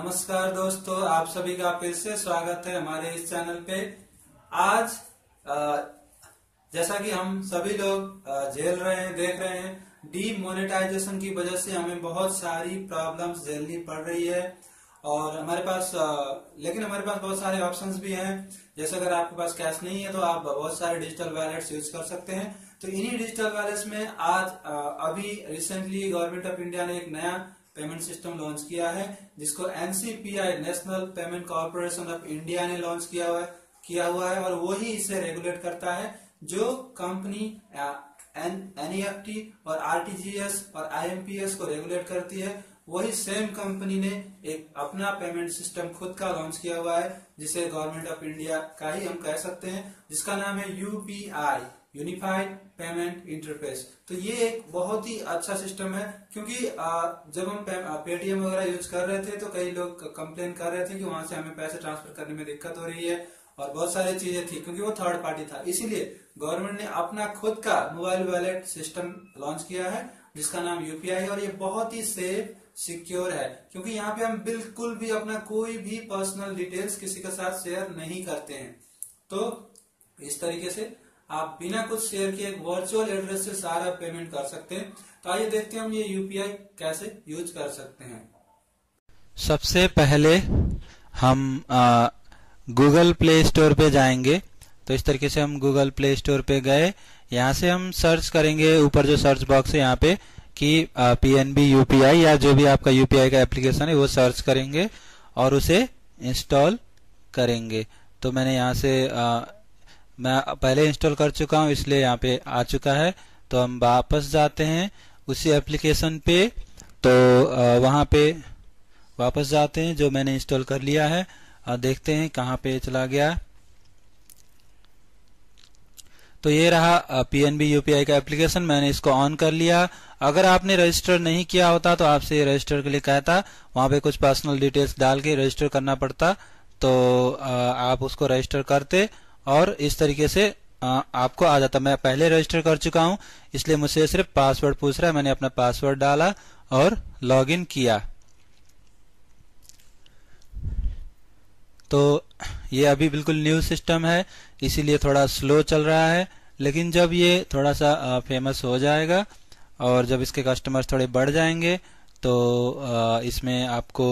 नमस्कार दोस्तों, आप सभी का फिर से स्वागत है हमारे इस चैनल पे। आज जैसा कि हम सभी लोग झेल रहे हैं, देख रहे हैं डी डीमोनेटाइजेशन की वजह से हमें बहुत सारी प्रॉब्लम्स झेलनी पड़ रही है। और हमारे पास लेकिन हमारे पास बहुत सारे ऑप्शंस भी हैं। जैसे अगर आपके पास कैश नहीं है तो आप बहुत सारे डिजिटल वैलेट्स यूज़ कर सकते हैं। तो इन्हीं डिजिटल वैलेट्स में आज अभी रिसेंटली गवर्नमेंट ऑफ़ इंडिया ने एक नया पेमेंट सिस्टम लॉन्च किया है, जिसको NCPI National Payment Corporation of India ने लॉन्च किया हुआ है, किया हुआ है, और वही इसे रेगुलेट करता है, जो कंपनी एनईएफटी और आरटीजीएस और आईएमपीएस को रेगुलेट करती है, वही सेम कंपनी ने एक अपना पेमेंट सिस्टम खुद का लॉन्च किया हुआ है, जिसे गवर्नमेंट ऑफ़ इंडिया का ही हम कह सकते हैं, जिसका नाम है यूपीआई यूनिफाइड पेमेंट इंटरफेस तो ये एक बहुत ही अच्छा सिस्टम है, क्योंकि जब हम पेटीएम वगैरह यूज़ कर रहे थे तो कई लोग कंप्लेन कर रहे थे कि वहाँ से हमें पैसे ट्रांसफ़र करने में दिक्कत हो रही है और बहुत सारी चीज़ें थी, क्योंकि वो थर्ड पार्टी था। इसीलिए गवर्नमेंट ने अपना खुद का मोबाइल वॉलेट सिस्टम लॉन्च किया है, जिसका नाम यूपीआई है, और ये बहुत ही सेफ़ सिक्योर है, क्योंकि यहाँ पे हम बिल्कुल भी अपना कोई भी पर्सनल डिटेल्स किसी के साथ शेयर नहीं करते हैं। तो इस तरीके से आप बिना कुछ शेयर के वर्चुअल एड्रेस से सारा पेमेंट कर सकते हैं। तो आइए देखते हैं हम ये यूपीआई कैसे यूज़ कर सकते हैं। सबसे पहले हम गूगल प्ले स्टोर पे जाएँगे। तो इस तरीके से हम गूगल प्ले स्टोर पे गए। यहाँ से हम सर्च करेंगे ऊपर जो सर्च बॉक्स है यहाँ पे कि पी एन बी यूपीआई या जो भी आपका यूपीआई का एप्लीकेशन है वो सर्च करेंगे और उसे इंस्टॉल करेंगे। तो मैंने यहाँ से आ, मैं पहले इंस्टॉल कर चुका हूँ, इसलिए यहाँ पे आ चुका है। तो हम वापस जाते हैं उसी एप्लीकेशन पे। तो वहाँ पे वापस जाते हैं, जो मैंने इंस्टॉल कर लिया है। और देखते हैं कहाँ पे चला गया। तो ये रहा पीएनबी यूपीआई का एप्लीकेशन मैंने इसको ऑन कर लिया। अगर आपने रजिस्टर नहीं किया होता तो आपसे रजिस्टर के लिए कहता, वहाँ पे कुछ पर्सनल डिटेल्स डाल के रजिस्टर करना पड़ता। तो आप उसको रजिस्टर करते। और इस तरीके से आपको आ जाता मैं पहले रजिस्टर कर चुका हूँ, इसलिए मुझसे सिर्फ़ पासवर्ड पूछ रहा है। मैंने अपना पासवर्ड डाला और लॉगिन किया। तो ये अभी बिल्कुल न्यू सिस्टम है, इसीलिए थोड़ा स्लो चल रहा है। लेकिन जब ये थोड़ा सा फ़ेमस हो जाएगा और जब इसके कस्टमर्स थोड़े बढ़ जाएँगे तो इसमें आपको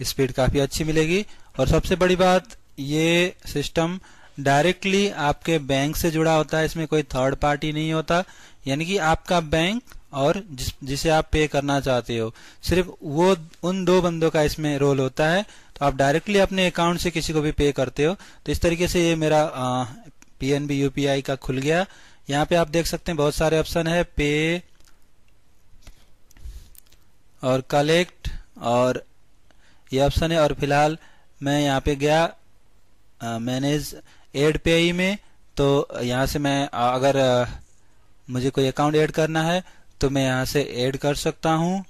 स्पीड काफ़ी अच्छी मिलेगी। और सबसे बड़ी बात, ये सिस्टम डायरेक्टली आपके बैंक से जुड़ा होता है, इसमें कोई थर्ड पार्टी नहीं होता। यानी कि आपका बैंक और जिस, जिसे आप पे करना चाहते हो, सिर्फ़ वो, उन दो बंदों का इसमें रोल होता है। तो आप डायरेक्टली अपने अकाउंट से किसी को भी पे करते हो। तो इस तरीके से ये मेरा पीएनबी यूपीआई का खुल गया। यहाँ पे आप देख सकते हैं, बहुत सारे ऑप्शन है। पे और कलेक्ट और ये ऑप्शन है। और फ़िलहाल मैं यहाँ पे गया मैनेज एड पे आई में तो यहाँ से मैं अगर मुझे कोई अकाउंट ऐड करना है तो मैं यहाँ से ऐड कर सकता हूँ।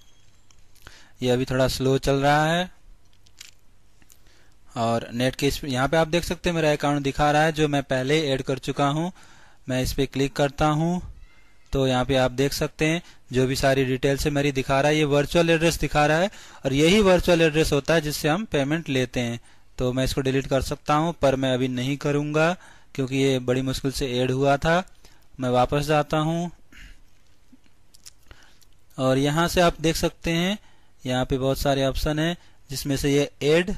ये अभी थोड़ा स्लो चल रहा है। और नेट के यहाँ पे आप देख सकते हैं, मेरा अकाउंट दिखा रहा है, जो मैं पहले ऐड कर चुका हूँ। मैं इस पर क्लिक करता हूँ। तो यहाँ पे आप देख सकते हैं, जो भी सारी डिटेल्स है मेरी दिखा रहा है, ये वर्चुअल एड्रेस दिखा रहा है। और यही वर्चुअल एड्रेस होता है, जिससे हम पेमेंट लेते हैं। तो मैं इसको डिलीट कर सकता हूँ पर मैं अभी नहीं करूँगा क्योंकि ये बड़ी मुश्किल से ऐड हुआ था। मैं वापस जाता हूँ। और यहाँ से आप देख सकते हैं यहाँ पे बहुत सारे ऑप्शन है जिसमें से ये एड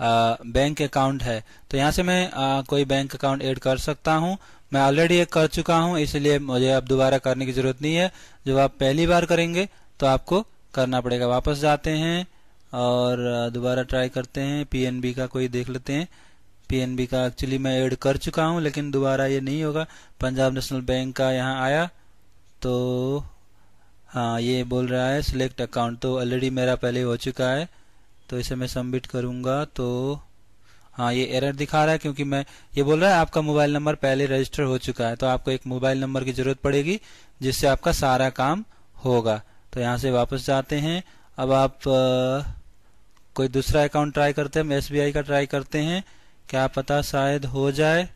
बैंक अकाउंट है। तो यहाँ से मैं आ, कोई बैंक अकाउंट ऐड कर सकता हूँ। मैं ऑलरेडी एक कर चुका हूँ इसलिए मुझे अब दोबारा करने की ज़रूरत नहीं है। जब आप पहली बार करेंगे तो आपको करना पड़ेगा। वापस जाते हैं। और दोबारा ट्राई करते हैं। पीएनबी का कोई देख लेते हैं। पीएनबी का एक्चुअली मैं ऐड कर चुका हूँ लेकिन दोबारा ये नहीं होगा। पंजाब नेशनल बैंक का यहाँ आया। तो हाँ ये बोल रहा है सिलेक्ट अकाउंट तो ऑलरेडी मेरा पहले हो चुका है। तो इसे मैं सबमिट करूँगा। तो हाँ ये एरर दिखा रहा है क्योंकि मैं ये बोल रहा है आपका मोबाइल नंबर पहले रजिस्टर हो चुका है। तो आपको एक मोबाइल नंबर की ज़रूरत पड़ेगी जिससे आपका सारा काम होगा। तो यहाँ से वापस जाते हैं। अब आप आ, कोई दूसरा अकाउंट ट्राई करते हैं, हम एस का ट्राई करते हैं, क्या पता शायद हो जाए।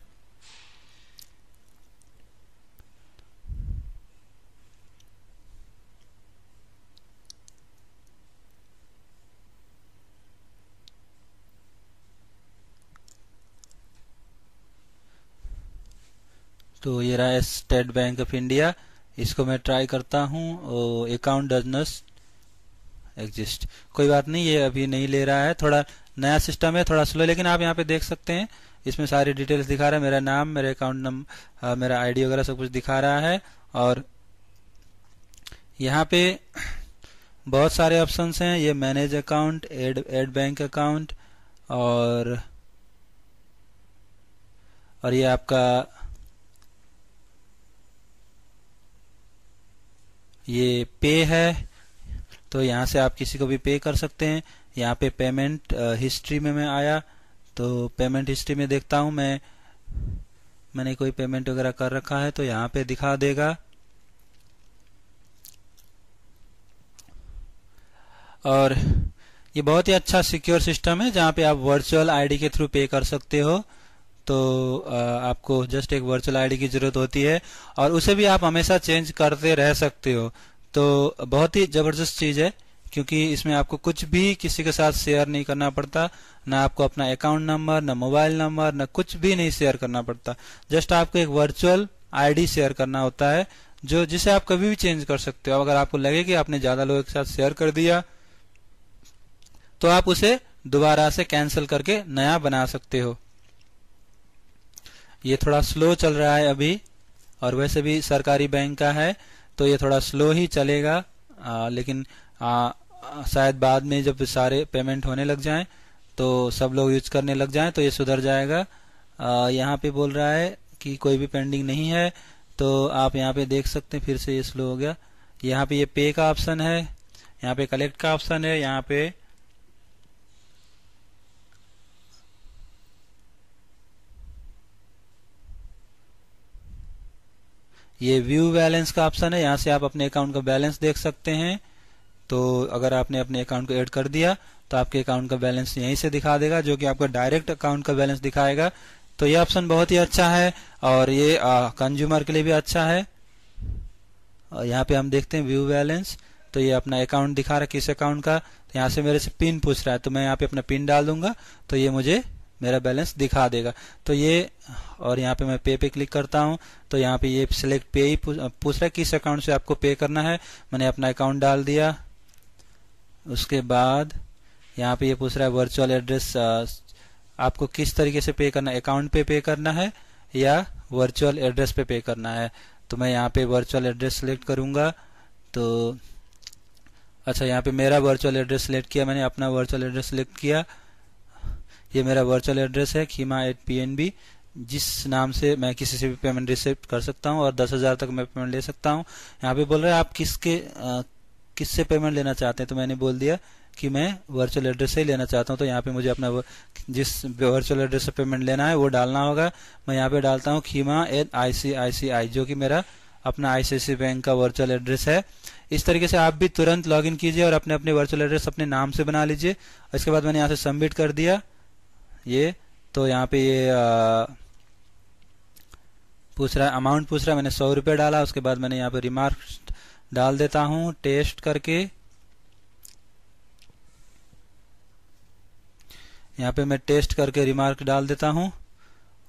तो ये रहा स्टेट बैंक ऑफ़ इंडिया इसको मैं ट्राई करता हूँ अकाउंट डजनस एग्जिस्ट। कोई बात नहीं, ये अभी नहीं ले रहा है। थोड़ा नया सिस्टम है, थोड़ा स्लो, लेकिन आप यहाँ पे देख सकते हैं। इसमें सारी डिटेल्स दिखा रहा है। मेरा नाम, मेरे अकाउंट नंबर मेरा आईडी वगैरह सब कुछ दिखा रहा है। और यहाँ पे बहुत सारे ऑप्शंस हैं। ये manage account add add bank account, और और ये आपका, ये पे है। तो यहाँ से आप किसी को भी पे कर सकते हैं। यहाँ पे पेमेंट हिस्ट्री में मैं आया तो पेमेंट हिस्ट्री में देखता हूँ। मैं, मैंने कोई पेमेंट वगैरह कर रखा है तो यहाँ पे दिखा देगा। और ये बहुत ही अच्छा सिक्योर सिस्टम है, जहाँ पे आप वर्चुअल आईडी के थ्रू पे कर सकते हो। तो आपको जस्ट एक वर्चुअल आईडी की ज़रूरत होती है और उसे भी आप हमेशा चेंज करते रह सकते हो। तो बहुत ही ज़बरदस्त चीज़ है, क्योंकि इसमें आपको कुछ भी किसी के साथ शेयर नहीं करना पड़ता। ना आपको अपना अकाउंट नंबर ना मोबाइल नंबर ना कुछ भी नहीं शेयर करना पड़ता। जस्ट आपको एक वर्चुअल आईडी शेयर करना होता है, जो जिसे आप कभी भी चेंज कर सकते हो। अगर आपको लगे कि आपने ज़्यादा लोगों के साथ शेयर कर दिया तो आप उसे दोबारा से कैंसिल करके नया बना सकते हो। ये थोड़ा स्लो चल रहा है अभी, और वैसे भी सरकारी बैंक का है। तो ये थोड़ा स्लो ही चलेगा आ, लेकिन आ, शायद बाद में जब सारे पेमेंट होने लग जाएँ तो सब लोग यूज़ करने लग जाएँ तो ये सुधर जाएगा। आ, यहाँ पे बोल रहा है कि कोई भी पेंडिंग नहीं है तो आप यहाँ पे देख सकते हैं फिर से ये स्लो हो गया। यहाँ पे ये पे का ऑप्शन है यहाँ पे कलेक्ट का ऑप्शन है यहाँ पे ये व्यू बैलेंस का ऑप्शन है। यहाँ से आप अपने अकाउंट का बैलेंस देख सकते हैं। तो अगर आपने अपने अकाउंट को ऐड कर दिया तो आपके अकाउंट का बैलेंस यहीं से दिखा देगा, जो कि आपका डायरेक्ट अकाउंट का बैलेंस दिखाएगा। तो ये ऑप्शन बहुत ही अच्छा है और ये कंज्यूमर के लिए भी अच्छा है। और यहाँ पे हम देखते हैं व्यू बैलेंस तो ये अपना अकाउंट दिखा रहा है किस अकाउंट का? तो यहाँ से मेरे से पिन पूछ रहा है। तो मैं यहाँ पे अपना पिन डाल दूँगा। तो ये मुझे मेरा बैलेंस दिखा देगा। तो ये, और यहाँ पे मैं पे पे क्लिक करता हूँ तो यहाँ पे ये सिलेक्ट पे ही पूछ रहा है किस अकाउंट से आपको पे करना है। मैंने अपना अकाउंट डाल दिया। उसके बाद यहाँ पे ये पूछ रहा है वर्चुअल एड्रेस आपको किस तरीके से पे करना है? अकाउंट पे पे करना है या वर्चुअल एड्रेस पे पे करना है? तो मैं यहाँ पे वर्चुअल एड्रेस सिलेक्ट करूँगा। तो अच्छा यहाँ पे मेरा वर्चुअल एड्रेस सिलेक्ट किया, मैंने अपना वर्चुअल एड्रेस सिलेक्ट किया। ये मेरा वर्चुअल एड्रेस है Khima at P N B जिस नाम से मैं किसी से भी पेमेंट रिसीव कर सकता हूँ और दस हज़ार तक मैं पेमेंट ले सकता हूँ। यहाँ पे बोल रहे हैं, आप किसके किससे पेमेंट लेना चाहते हैं? तो मैंने बोल दिया कि मैं वर्चुअल एड्रेस से ही लेना चाहता हूँ। तो यहाँ पे मुझे अपना जिस वर्चुअल एड्रेस से पेमेंट लेना है, वो डालना होगा। मैं यहाँ पे डालता हूँ खीमा एट आई जो कि मेरा अपना आईसीआईसी बैंक का वर्चुअल एड्रेस है। इस तरीके से आप भी तुरंत लॉगिन कीजिए और अपने अपने वर्चुअल एड्रेस अपने नाम से बना लीजिए। इसके बाद मैंने यहाँ से सबमिट कर दिया। ये तो यहाँ पे ये पूछ रहा है अमाउंट पूछ रहा है मैंने सौ रुपये डाला उसके बाद मैंने यहाँ पे रिमार्क डाल देता हूँ टेस्ट करके। यहाँ पे मैं टेस्ट करके रिमार्क डाल देता हूँ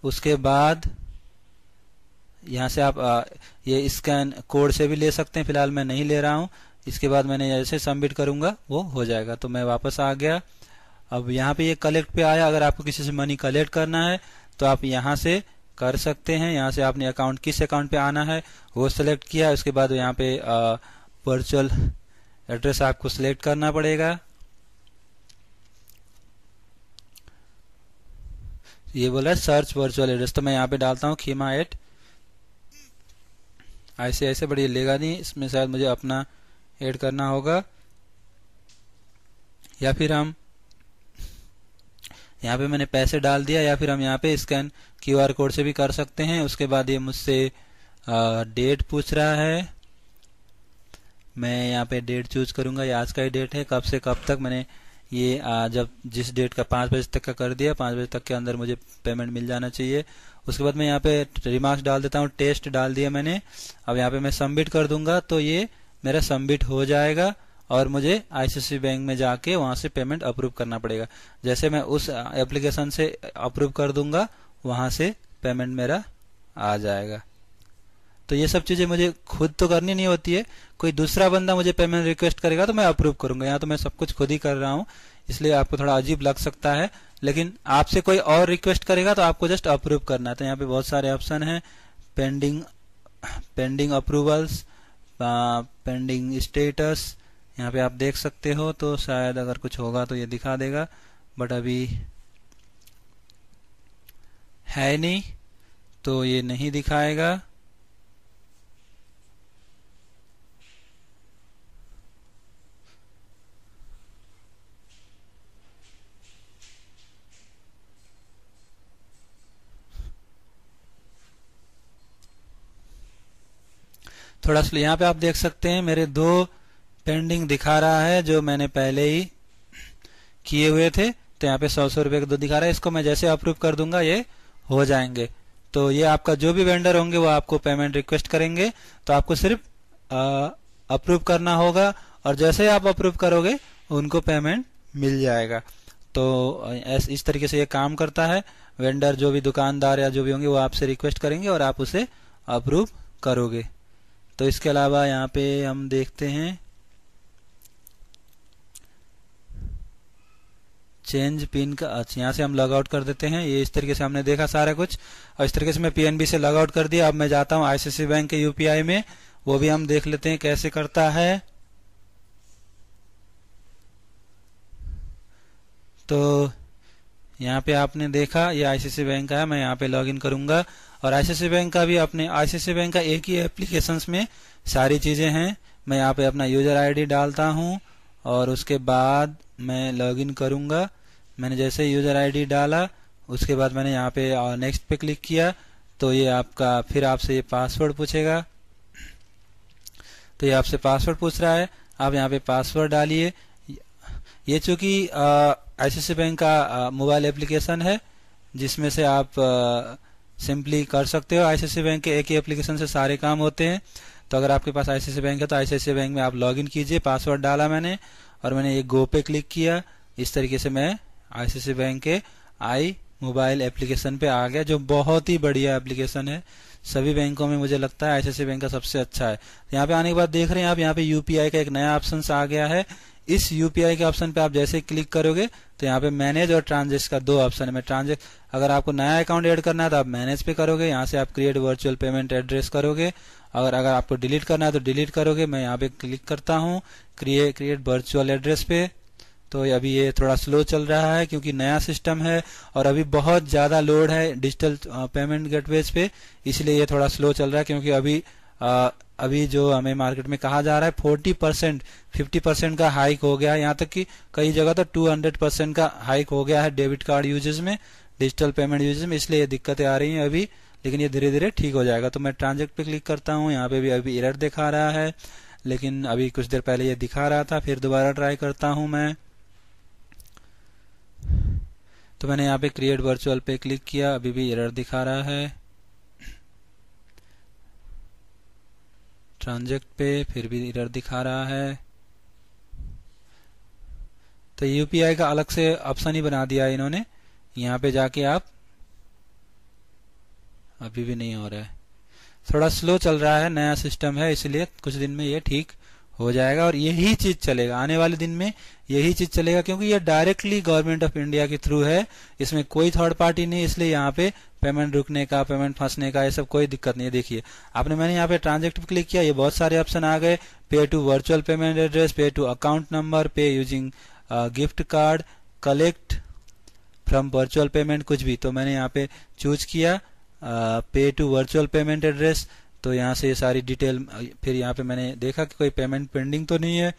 उसके बाद यहाँ से आप आ, ये स्कैन कोड से भी ले सकते हैं फ़िलहाल मैं नहीं ले रहा हूँ इसके बाद मैंने जैसे सबमिट करूँगा वो हो जाएगा तो मैं वापस आ गया। अब यहाँ पे ये कलेक्ट पे आया, अगर आपको किसी से मनी कलेक्ट करना है तो आप यहाँ से कर सकते हैं। यहाँ से आपने अकाउंट किस अकाउंट पे आना है, वो सिलेक्ट किया, उसके बाद यहाँ पे वर्चुअल एड्रेस आपको सिलेक्ट करना पड़ेगा। ये बोला सर्च वर्चुअल एड्रेस तो मैं यहाँ पे डालता हूँ खीमा एट ऐसे ऐसे बड़ी लेगा नहीं, इसमें शायद मुझे अपना ऐड करना होगा। या फिर हम यहाँ पे मैंने पैसे डाल दिया या फिर हम यहाँ पे स्कैन क्यूआर कोड से भी कर सकते हैं। उसके बाद ये मुझसे डेट पूछ रहा है। मैं यहाँ पे डेट चूज़ करूँगा। ये आज का ही डेट है। कब से कब तक मैंने ये आ, जब जिस डेट का पाँच बजे तक का कर दिया पाँच बजे तक के अंदर मुझे पेमेंट मिल जाना चाहिए। उसके बाद मैं यहाँ पे रिमार्क्स डाल देता हूँ। टेस्ट डाल दिया मैंने। अब यहाँ पे मैं सबमिट कर दूँगा। तो ये मेरा सबमिट हो जाएगा। और मुझे आईसीसी बैंक में जाके वहाँ से पेमेंट अप्रूव करना पड़ेगा। जैसे मैं उस एप्लीकेशन से अप्रूव कर दूँगा, वहाँ से पेमेंट मेरा आ जाएगा। तो ये सब चीज़ें मुझे खुद तो करनी नहीं होती है। कोई दूसरा बंदा मुझे पेमेंट रिक्वेस्ट करेगा तो मैं अप्रूव करूँगा। यहाँ तो मैं सब कुछ खुद ही कर रहा हूँ, इसलिए आपको थोड़ा अजीब लग सकता है। लेकिन आपसे कोई और रिक्वेस्ट करेगा तो आपको जस्ट अप्रूव करना है। तो यहाँ पे बहुत सारे ऑप्शन है। Pending pending approvals pending status यहाँ पे आप देख सकते हो तो शायद अगर कुछ होगा तो ये दिखा देगा बट अभी है नहीं तो ये नहीं दिखाएगा। थोड़ा सा यहाँ पे आप देख सकते हैं, मेरे दो पेंडिंग दिखा रहा है, जो मैंने पहले ही किए हुए थे। तो यहाँ पे सौ सौ रुपए का दो दिखा रहा है। इसको मैं जैसे अप्रूव कर दूँगा, ये हो जाएँगे। तो ये आपका जो भी वेंडर होंगे, वो आपको पेमेंट रिक्वेस्ट करेंगे। तो आपको सिर्फ़ अप्रूव करना होगा, और जैसे आप अप्रूव करोगे, उनको पेमेंट मिल जाएगा। तो इस तरीके से ये काम करता है। वेंडर जो भी दुकानदार या जो भी होंगे, वो आपसे रिक्वेस्ट करेंगे, और आप उसे अप्रूव करोगे। तो इसके अलावा यहाँ पे हम देखते हैं चेंज पिन का अच्छा यहाँ से हम लॉग आउट कर देते हैं। ये इस तरीके से हमने देखा सारा कुछ। और इस तरीके से मैं पीएनबी से लॉग आउट कर दिया। अब मैं जाता हूँ आईसीसी बैंक के यूपीआई में। वो भी हम देख लेते हैं कैसे करता है। तो यहाँ पे आपने देखा, ये आईसीसी बैंक का है। मैं यहाँ पे लॉगिन करूँगा। और आईसीसी बैंक का भी अपने आईसीसी बैंक का एक ही एप्लीकेशन में सारी चीज़ें हैं। मैं यहाँ पे अपना यूज़र आईडी डालता हूँ। और उसके बाद मैं लॉगिन करूँगा। मैंने जैसे यूज़र आईडी डाला, उसके बाद मैंने यहाँ पे नेक्स्ट पे क्लिक किया तो ये आपका, फिर आपसे ये पासवर्ड पूछेगा। तो ये आपसे पासवर्ड पूछ रहा है, आप यहाँ पे पासवर्ड डालिए। ये चूँकि आईसीसी बैंक का मोबाइल एप्लीकेशन है, जिसमें से आप सिंपली कर सकते हो। आईसीसी बैंक के एक ही एप्लीकेशन से सारे काम होते हैं। तो अगर आपके पास आईसीसी बैंक है तो आईसीसी बैंक में आप लॉगिन कीजिए पासवर्ड डाला मैंने, और मैंने ये गो पे क्लिक किया। इस तरीके से मैं आईसीसी बैंक के आई मोबाइल एप्लीकेशन पे आ गया, जो बहुत ही बढ़िया एप्लीकेशन है। सभी बैंकों में मुझे लगता है आईसीसी बैंक का सबसे अच्छा है। यहाँ पे आने के बाद देख रहे हैं आप, यहाँ पे यूपीआई का एक नया ऑप्शन आ गया है। इस यूपीआई के ऑप्शन पे आप जैसे क्लिक करोगे तो यहाँ पे मैनेज और ट्रांजेक्ट का दो ऑप्शन है। मैं ट्रांजेक्ट अगर आपको नया अकाउंट ऐड करना है तो आप मैनेज पे करोगे। यहाँ से आप क्रिएट वर्चुअल पेमेंट एड्रेस करोगे। अगर अगर आपको डिलीट करना है तो डिलीट करोगे। मैं यहाँ पे क्लिक करता हूँ क्रिएट वर्चुअल एड्रेस पे। तो अभी ये थोड़ा स्लो चल रहा है क्योंकि नया सिस्टम है और अभी बहुत ज़्यादा लोड है डिजिटल पेमेंट गेटवेज पे इसलिए ये थोड़ा स्लो चल रहा है क्योंकि अभी आ, अभी जो हमें मार्केट में कहा जा रहा है फोर्टी परसेंट फिफ्टी परसेंट का हाइक हो गया है। यहाँ तक कि कई जगह तो टू हंड्रेड परसेंट का हाइक हो गया है डेबिट कार्ड यूजेज में डिजिटल पेमेंट यूजेस में इसलिए ये दिक्कतें आ रही हैं अभी लेकिन ये धीरे धीरे ठीक हो जाएगा। तो मैं ट्रांजेक्ट पे क्लिक करता हूँ यहाँ पे भी अभी एरर दिखा रहा है लेकिन अभी कुछ देर पहले ये दिखा रहा था फिर दोबारा ट्राई करता हूँ मैं। तो मैंने यहाँ पे क्रिएट वर्चुअल पे क्लिक किया, अभी भी एरर दिखा रहा है। ट्रांजेक्ट पे फिर भी एरर दिखा रहा है। तो यूपीआई का अलग से ऑप्शन ही बना दिया इन्होंने। यहाँ पे जाके आप अभी भी नहीं हो रहा है। थोड़ा स्लो चल रहा है, नया सिस्टम है, इसलिए कुछ दिन में ये ठीक हो जाएगा और यही चीज़ चलेगा। आने वाले दिन में यही चीज़ चलेगा क्योंकि ये डायरेक्टली गवर्नमेंट ऑफ़ इंडिया के थ्रू है। इसमें कोई थर्ड पार्टी नहीं, इसलिए यहाँ पे पेमेंट रुकने का पेमेंट फंसने का, ये सब कोई दिक्कत नहीं है। देखिए, आपने, मैंने यहाँ पे ट्रांजेक्ट क्लिक किया, ये बहुत सारे ऑप्शन आ गए। Pay to virtual payment address pay to account number pay using gift card collect from virtual payment कुछ भी। तो मैंने यहाँ पे चूज़ किया पे टू वर्चुअल पेमेंट एड्रेस तो यहाँ से ये सारी डिटेल फिर यहाँ पे मैंने देखा कि कोई पेमेंट पेंडिंग तो नहीं है।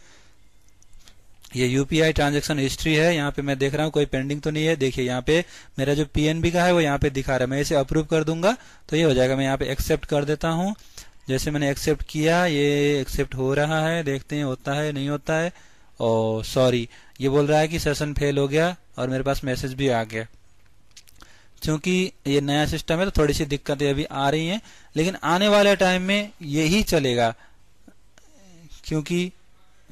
ये यूपीआई ट्रांजेक्शन हिस्ट्री है, यहाँ पे मैं देख रहा हूँ कोई पेंडिंग तो नहीं है। देखिए, यहाँ पे मेरा जो पीएनबी का है वो यहाँ पे दिखा रहा है। मैं इसे अप्रूव कर दूँगा तो ये हो जाएगा। मैं यहाँ पे एक्सेप्ट कर देता हूँ। जैसे मैंने एक्सेप्ट किया, ये एक्सेप्ट हो रहा है। देखते हैं, होता है, नहीं होता है। और सॉरी ये बोल रहा है कि सेशन फेल हो गया और मेरे पास मैसेज भी आ गया। क्योंकि ये नया सिस्टम है तो थोड़ी सी दिक्कतें अभी आ रही हैं। लेकिन आने वाले टाइम में यही चलेगा। क्योंकि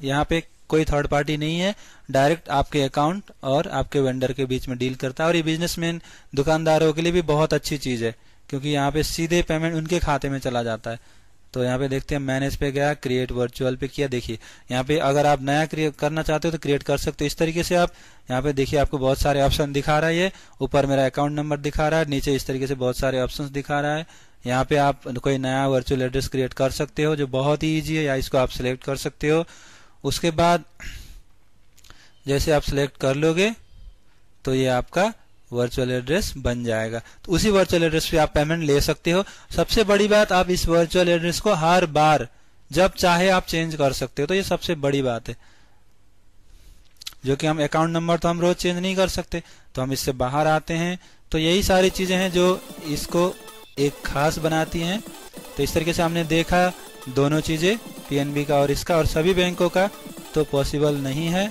यहाँ पे कोई थर्ड पार्टी नहीं है। डायरेक्ट आपके अकाउंट और आपके वेंडर के बीच में डील करता है। और ये बिजनेसमैन दुकानदारों के लिए भी बहुत अच्छी चीज़ है। क्योंकि यहाँ पे सीधे पेमेंट उनके खाते में चला जाता है। तो यहाँ पे देखते हैं मैनेज पे गया क्रिएट वर्चुअल पे किया। देखिए, यहाँ पे अगर आप नया क्रिएट करना चाहते हो तो क्रिएट कर सकते हो। इस तरीके से आप, यहाँ पे देखिए आपको बहुत सारे ऑप्शन दिखा रहा है ये। ऊपर मेरा अकाउंट नंबर दिखा रहा है, नीचे इस तरीके से बहुत सारे ऑप्शन दिखा रहा है। यहाँ पे आप कोई नया वर्चुअल एड्रेस क्रिएट कर सकते हो, जो बहुत ही ईजी है, या इसको आप सिलेक्ट कर सकते हो। उसके बाद, जैसे आप सिलेक्ट कर लोगे तो ये आपका वर्चुअल एड्रेस बन जाएगा। तो उसी वर्चुअल एड्रेस पे आप पेमेंट ले सकते हो। सबसे बड़ी बात, आप इस वर्चुअल एड्रेस को हर बार, जब चाहे आप चेंज कर सकते हो तो ये सबसे बड़ी बात है। जो कि हम अकाउंट नंबर तो हम रोज चेंज नहीं कर सकते तो हम इससे बाहर आते हैं। तो यही सारी चीज़ें हैं जो इसको एक खास बनाती हैं। तो इस तरीके से हमने देखा दोनों चीज़ें पीएनबी का और इसका, और सभी बैंकों का तो पॉसिबल नहीं है।